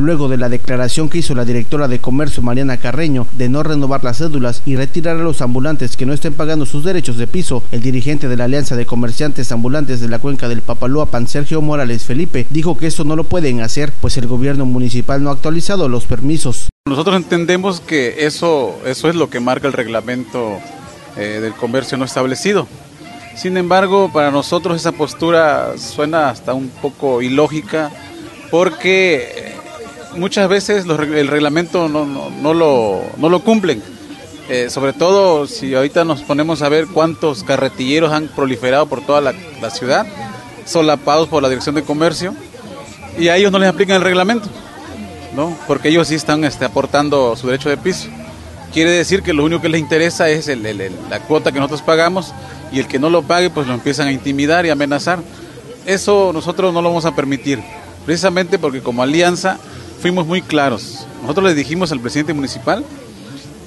luego de la declaración que hizo la directora de Comercio Mariana Carreño de no renovar las cédulas y retirar a los ambulantes que no estén pagando sus derechos de piso. El dirigente de la Alianza de Comerciantes Ambulantes de la cuenca del Papaloapan, Sergio Morales Felipe, dijo que eso no lo pueden hacer, pues el gobierno municipal no ha actualizado los permisos. Nosotros entendemos que eso, eso es lo que marca el reglamento eh, del comercio no establecido. Sin embargo, para nosotros esa postura suena hasta un poco ilógica porque muchas veces el reglamento no, no, lo, no lo cumplen. Eh, sobre todo si ahorita nos ponemos a ver cuántos carretilleros han proliferado por toda la, la, ciudad, solapados por la Dirección de Comercio, y a ellos no les aplican el reglamento, ¿no? porque ellos sí están este, aportando su derecho de piso. Quiere decir que lo único que les interesa es el, la cuota que nosotros pagamos y el que no lo pague pues lo empiezan a intimidar y amenazar. Eso nosotros no lo vamos a permitir, precisamente porque como alianza fuimos muy claros. Nosotros le dijimos al presidente municipal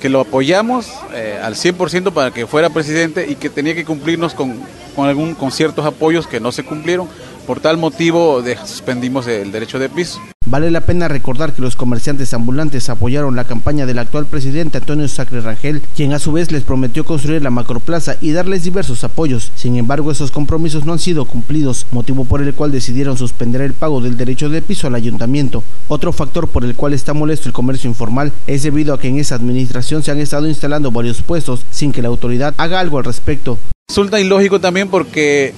que lo apoyamos eh, al 100% para que fuera presidente y que tenía que cumplirnos con, con, algún, con ciertos apoyos que no se cumplieron. Por tal motivo de, suspendimos el derecho de piso. Vale la pena recordar que los comerciantes ambulantes apoyaron la campaña del actual presidente Antonio Sacre Rangel, quien a su vez les prometió construir la macroplaza y darles diversos apoyos. Sin embargo, esos compromisos no han sido cumplidos, motivo por el cual decidieron suspender el pago del derecho de piso al ayuntamiento. Otro factor por el cual está molesto el comercio informal es debido a que en esa administración se han estado instalando varios puestos sin que la autoridad haga algo al respecto. Resulta ilógico también porque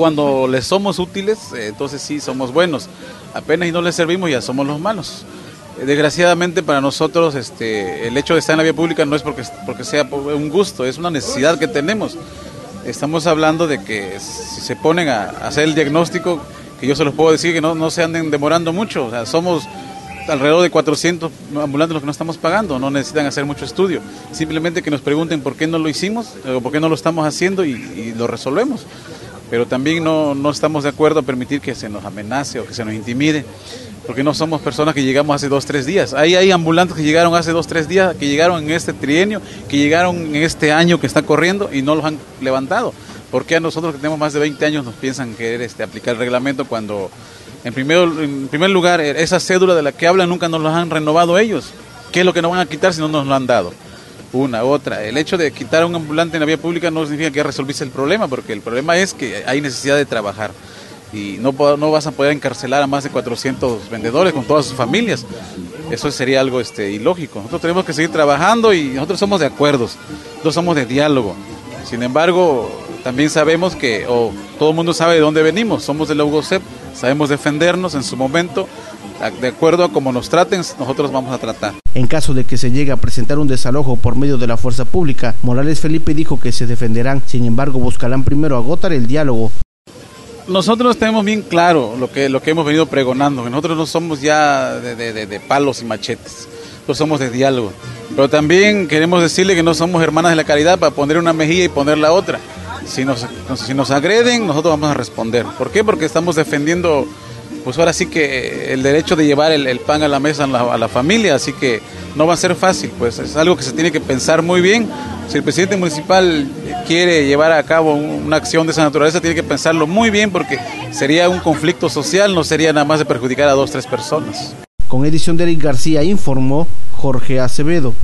cuando les somos útiles, eh, entonces sí somos buenos. Apenas y no les servimos, ya somos los malos. Eh, desgraciadamente para nosotros este, el hecho de estar en la vía pública no es porque, porque sea un gusto, es una necesidad que tenemos. Estamos hablando de que si se ponen a hacer el diagnóstico, que yo se los puedo decir que no, no se anden demorando mucho, o sea, somos alrededor de 400 ambulantes los que no estamos pagando, no necesitan hacer mucho estudio, simplemente que nos pregunten por qué no lo hicimos o por qué no lo estamos haciendo y lo resolvemos pero también no, no estamos de acuerdo a permitir que se nos amenace o que se nos intimide, porque no somos personas que llegamos hace dos, tres días. Ahí hay ambulantes que llegaron hace dos, tres días, que llegaron en este trienio, que llegaron en este año que está corriendo y no los han levantado. ¿Por qué a nosotros que tenemos más de 20 años nos piensan querer este, aplicar el reglamento cuando, en primer, en primer lugar, esa cédula de la que hablan nunca nos la han renovado ellos? ¿Qué es lo que nos van a quitar si no nos lo han dado? Una, otra. El hecho de quitar a un ambulante en la vía pública no significa que resolviste el problema, porque el problema es que hay necesidad de trabajar y no, no vas a poder encarcelar a más de 400 vendedores con todas sus familias. Eso sería algo este, ilógico. Nosotros tenemos que seguir trabajando y nosotros somos de acuerdos, nosotros somos de diálogo. Sin embargo, también sabemos que, o todo el mundo sabe de dónde venimos, somos de la UGOCEP, sabemos defendernos en su momento, de acuerdo a cómo nos traten, nosotros vamos a tratar. En caso de que se llegue a presentar un desalojo por medio de la fuerza pública, Morales Felipe dijo que se defenderán, sin embargo buscarán primero agotar el diálogo. Nosotros tenemos bien claro lo que, lo que hemos venido pregonando, que nosotros no somos ya de, de, de palos y machetes, nosotros somos de diálogo. Pero también queremos decirle que no somos hermanas de la caridad para poner una mejilla y poner la otra. Si nos, si nos agreden, nosotros vamos a responder. ¿Por qué? Porque estamos defendiendo pues ahora sí que el derecho de llevar el, pan a la mesa a la, familia, así que no va a ser fácil, pues es algo que se tiene que pensar muy bien. Si el presidente municipal quiere llevar a cabo una acción de esa naturaleza, tiene que pensarlo muy bien porque sería un conflicto social, no sería nada más de perjudicar a dos, tres personas. Con edición de Eric García informó Jorge Acevedo.